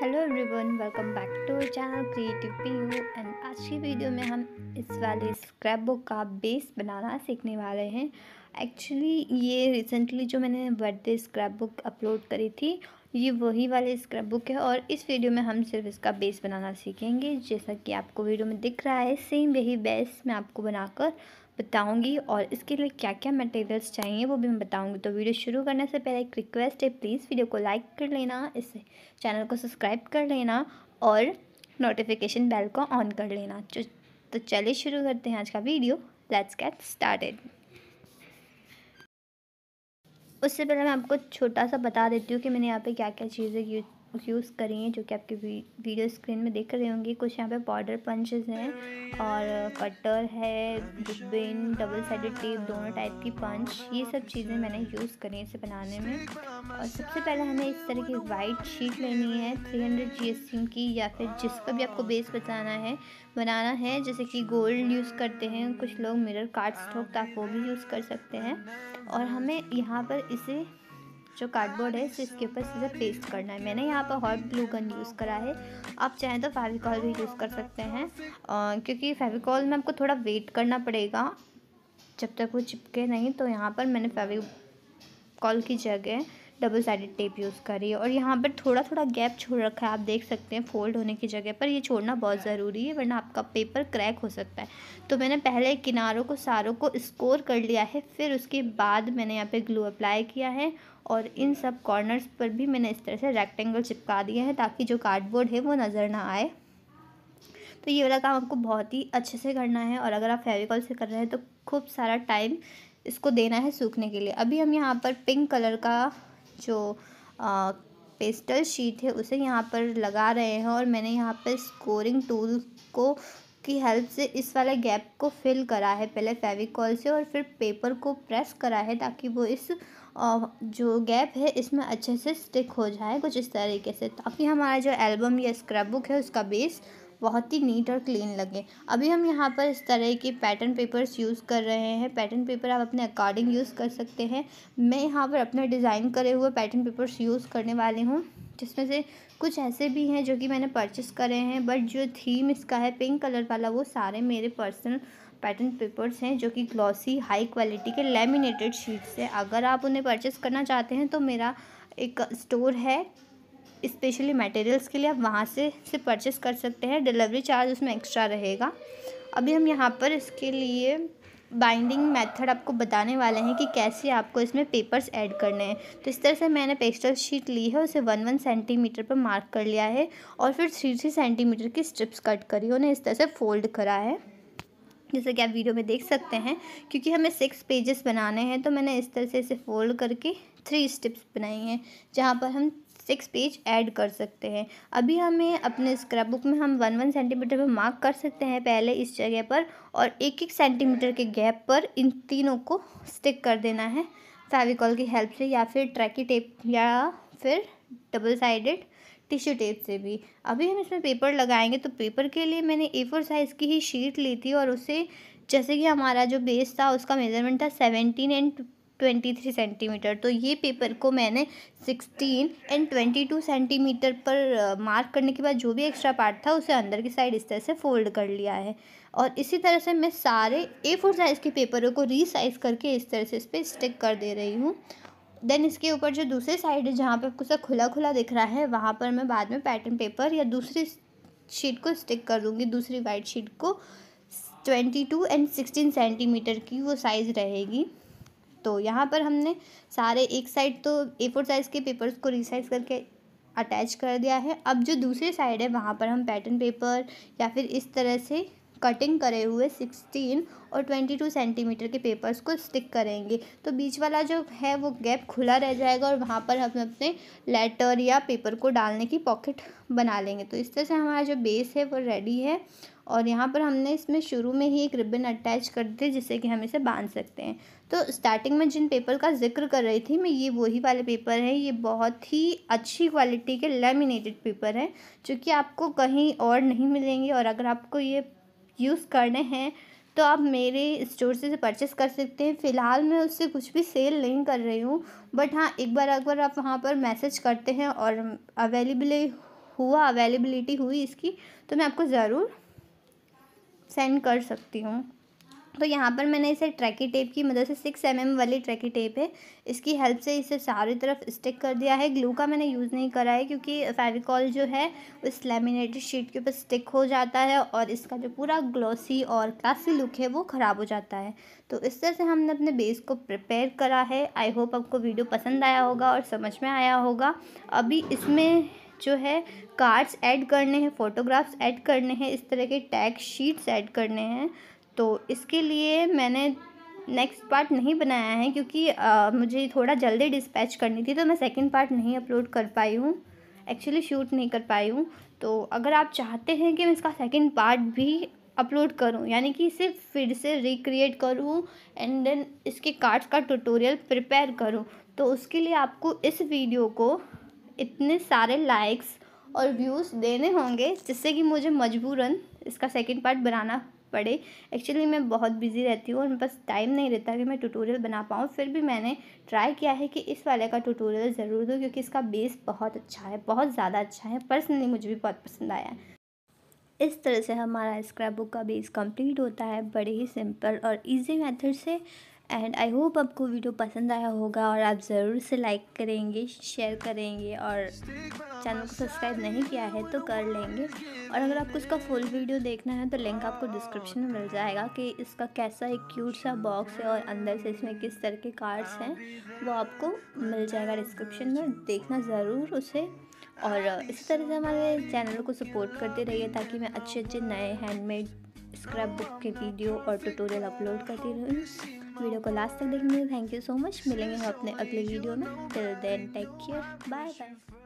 Hello everyone welcome back to channel creative P U and आज की video में हम इस वाले स्क्रैप बुक का बेस बनाना सीखने वाले हैं। एक्चुअली ये रिसेंटली जो मैंने बर्थडे स्क्रैप बुक अपलोड करी थी, ये वही वाले स्क्रैप बुक है और इस वीडियो में हम सिर्फ़ इसका बेस बनाना सीखेंगे। जैसा कि आपको वीडियो में दिख रहा है सेम यही बेस मैं आपको बनाकर बताऊँगी और इसके लिए क्या क्या मटेरियल्स चाहिए वो भी मैं बताऊँगी। तो वीडियो शुरू करने से पहले एक रिक्वेस्ट है प्लीज़ वीडियो को लाइक कर लेना, इस चैनल को सब्सक्राइब कर लेना और नोटिफिकेशन बेल को ऑन कर लेना। तो चलिए शुरू करते हैं आज का वीडियो लेट्स गेट स्टार्टेड उससे पहले मैं आपको छोटा सा बता देती हूँ कि मैंने यहाँ पे क्या क्या चीज़ें यूज़ करी हैं जो कि आपके वीडियो स्क्रीन में देख रहे होंगे। कुछ यहाँ पे बॉर्डर पंचेस हैं और कटर है बिन डबल साइडेड टेप दोनों टाइप की पंच ये सब चीज़ें मैंने यूज़ करी इसे बनाने में। और सबसे पहले हमें इस तरह की वाइट शीट लेनी है थ्री हंड्रेड की, या फिर जिसका भी आपको बेस बताना है, बनाना है। जैसे कि गोल्ड यूज़ करते हैं, कुछ लोग मिरर कार्ड स्टॉक तो आप वो भी यूज़ कर सकते हैं। और हमें यहाँ पर इसे जो कार्डबोर्ड है इसे इसके ऊपर सीधे पेस्ट करना है। मैंने यहाँ पर हॉट ग्लू गन यूज़ करा है। आप चाहें तो फेविकॉल भी यूज़ कर सकते हैं। क्योंकि फेविकॉल में आपको थोड़ा वेट करना पड़ेगा। जब तक वो चिपके नहीं तो यहाँ पर मैंने फेविकॉल की जगह डबल साइडेड टेप यूज़ करी है और यहाँ पर थोड़ा थोड़ा गैप छोड़ रखा है, आप देख सकते हैं फोल्ड होने की जगह पर। ये छोड़ना बहुत ज़रूरी है, वरना आपका पेपर क्रैक हो सकता है। तो मैंने पहले किनारों को, सारों को स्कोर कर लिया है, फिर उसके बाद मैंने यहाँ पे ग्लू अप्लाई किया है और इन सब कॉर्नर्स पर भी मैंने इस तरह से रेक्टेंगल चिपका दिया है ताकि जो कार्डबोर्ड है वो नज़र ना आए। तो ये वाला काम आपको बहुत ही अच्छे से करना है और अगर आप फेविकॉल से कर रहे हैं तो खूब सारा टाइम इसको देना है सूखने के लिए। अभी हम यहाँ पर पिंक कलर का जो पेस्टल शीट है, उसे यहाँ पर लगा रहे हैं और मैंने यहाँ पर स्कोरिंग टूल को, की हेल्प से इस वाले गैप को फिल करा है, पहले फेविकॉल से और फिर पेपर को प्रेस करा है ताकि वो इस जो गैप है, इसमें अच्छे से स्टिक हो जाए कुछ इस तरीके से, ताकि हमारा जो एल्बम या स्क्रैप बुक है, उसका बेस बहुत ही नीट और क्लीन लगे। अभी हम यहाँ पर इस तरह के पैटर्न पेपर्स यूज़ कर रहे हैं। पैटर्न पेपर आप अपने अकॉर्डिंग यूज़ कर सकते हैं। मैं यहाँ पर अपने डिज़ाइन करे हुए पैटर्न पेपर्स यूज़ करने वाली हूँ, जिसमें से कुछ ऐसे भी हैं जो कि मैंने परचेस करे हैं बट जो थीम इसका है पिंक कलर वाला, वो सारे मेरे पर्सनल पैटर्न पेपर्स हैं, जो कि ग्लॉसी हाई क्वालिटी के लेमिनेटेड शीट्स हैं अगर आप उन्हें परचेस करना चाहते हैं तो मेरा एक स्टोर है स्पेशली मटेरियल्स के लिए आप वहाँ से से परचेस कर सकते हैं। डिलीवरी चार्ज उसमें एक्स्ट्रा रहेगा। अभी हम यहाँ पर इसके लिए बाइंडिंग मेथड आपको बताने वाले हैं कि कैसे आपको इसमें पेपर्स ऐड करने हैं। तो इस तरह से मैंने पेस्टल शीट ली है, उसे वन वन सेंटीमीटर पर मार्क कर लिया है और फिर थ्री थ्री सेंटीमीटर की स्ट्रिप्स कट करी, उन्हें इस तरह से फोल्ड करा है। जैसे कि आप वीडियो में देख सकते हैं, क्योंकि हमें सिक्स पेजेस बनाने हैं तो मैंने इस तरह से इसे फोल्ड करके थ्री स्टिप्स बनाई हैं, जहाँ पर हम सिक्स पेज ऐड कर सकते हैं। अभी हमें अपने स्क्रैप बुक में हम वन वन सेंटीमीटर पर मार्क कर सकते हैं पहले इस जगह पर और एक एक सेंटीमीटर के गैप पर इन तीनों को स्टिक कर देना है फेविकॉल की हेल्प से या फिर ट्रैकी टेप या फिर डबल साइडेड टिश्यू टेप से भी। अभी हम इसमें पेपर लगाएँगे तो पेपर के लिए मैंने ए फोर साइज़ की ही शीट ली थी और उसे जैसे कि हमारा जो बेस था उसका मेज़रमेंट था seventeen and twenty three centimetre तो ये पेपर को मैंने sixteen and twenty two centimetre पर मार्क करने के बाद जो भी एक्स्ट्रा पार्ट था उसे अंदर की साइड इस तरह से फोल्ड कर लिया है। और इसी तरह से मैं सारे ए फोर साइज़ के पेपरों को रीसाइज़ करके इस तरह से इस पर स्टिक कर दे रही हूँ। देन इसके ऊपर जो दूसरी साइड है, जहाँ पर आपको खुला खुला दिख रहा है, वहाँ पर मैं बाद में पैटर्न पेपर या दूसरी शीट को स्टिक कर दूँगी, दूसरी वाइट शीट को। Twenty two and sixteen centimetre की वो साइज़ रहेगी। तो यहाँ पर हमने सारे एक साइड तो ए फोर साइज़ के पेपर्स को रिसाइज करके अटैच कर दिया है। अब जो दूसरी साइड है, वहाँ पर हम पैटर्न पेपर या फिर इस तरह से कटिंग करे हुए सिक्सटीन और ट्वेंटी टू सेंटीमीटर के पेपर्स को स्टिक करेंगे। तो बीच वाला जो है, वो गैप खुला रह जाएगा और वहाँ पर हम अपने लेटर या पेपर को डालने की पॉकेट बना लेंगे। तो इस तरह से हमारा जो बेस है, वो रेडी है। और यहाँ पर हमने इसमें शुरू में ही एक रिबन अटैच कर दी जिससे कि हम इसे बाँध सकते हैं। तो स्टार्टिंग में जिन पेपर का ज़िक्र कर रही थी, मैं ये वही वाले पेपर हैं। ये बहुत ही अच्छी क्वालिटी के लेमिनेटेड पेपर हैं, जो कि आपको कहीं और नहीं मिलेंगे। और अगर आपको ये यूज़ करने हैं तो आप मेरे स्टोर से परचेस कर सकते हैं। फ़िलहाल मैं उससे कुछ भी सेल नहीं कर रही हूँ बट हाँ एक बार अगर आप वहाँ पर मैसेज करते हैं और अवेलेबल हुआ अवेलेबिलिटी हुई इसकी तो मैं आपको ज़रूर सेंड कर सकती हूँ। तो यहाँ पर मैंने इसे ट्रैकी टेप की मदद से सिक्स एम वाली ट्रैकी टेप है। इसकी हेल्प से इसे चारों तरफ़ स्टिक कर दिया है। ग्लू का मैंने यूज़ नहीं करा है क्योंकि फेविकॉल जो है, उस लेमिनेटेड शीट के ऊपर स्टिक हो जाता है और इसका जो पूरा ग्लॉसी और क्लासी लुक है, वो ख़राब हो जाता है। तो इस तरह से हमने अपने बेस को प्रिपेयर करा है। आई होप आपको वीडियो पसंद आया होगा और समझ में आया होगा। अभी इसमें जो है कार्ड्स ऐड करने हैं फ़ोटोग्राफ्स ऐड करने हैं इस तरह के टैग शीट्स ऐड करने हैं। तो इसके लिए मैंने नेक्स्ट पार्ट नहीं बनाया है क्योंकि आ, मुझे थोड़ा जल्दी डिस्पैच करनी थी तो मैं सेकंड पार्ट नहीं अपलोड कर पाई हूँ। एक्चुअली शूट नहीं कर पाई हूँ। तो अगर आप चाहते हैं कि मैं इसका सेकंड पार्ट भी अपलोड करूँ यानी कि इसे फिर से रिक्रिएट करूँ एंड देन इसके कार्ड्स का ट्यूटोरियल प्रिपेयर करूँ तो उसके लिए आपको इस वीडियो को इतने सारे लाइक्स और व्यूज़ देने होंगे, जिससे कि मुझे मजबूरन इसका सेकंड पार्ट बनाना पड़े। एक्चुअली मैं बहुत बिज़ी रहती हूँ और मेरे पास टाइम नहीं रहता कि मैं ट्यूटोरियल बना पाऊँ। फिर भी मैंने ट्राई किया है कि इस वाले का ट्यूटोरियल ज़रूर दूँ, क्योंकि इसका बेस बहुत अच्छा है, बहुत ज़्यादा अच्छा है। पर्सनली मुझे भी बहुत पसंद आया। है इस तरह से हमारा स्क्रैप बुक का बेस कंप्लीट होता है। बड़े ही सिंपल और इजी मेथड से एंड आई होप आपको वीडियो पसंद आया होगा और आप ज़रूर से लाइक करेंगे, शेयर करेंगे और चैनल को सब्सक्राइब नहीं किया है तो कर लेंगे। और अगर आपको इसका फुल वीडियो देखना है तो लिंक आपको डिस्क्रिप्शन में मिल जाएगा कि इसका कैसा एक क्यूट सा बॉक्स है और अंदर से इसमें किस तरह के कार्ड्स हैं, वो आपको मिल जाएगा डिस्क्रिप्शन में। देखना ज़रूर उसे और इसी तरह से हमारे चैनल को सपोर्ट करते रहिए ताकि मैं अच्छे अच्छे नए हैंडमेड स्क्रैप बुक के वीडियो और ट्यूटोरियल अपलोड करती रहूँ। वीडियो को लास्ट तक देखने के लिए थैंक यू सो मच मिलेंगे हम अपने अगले वीडियो में। Till then take care bye bye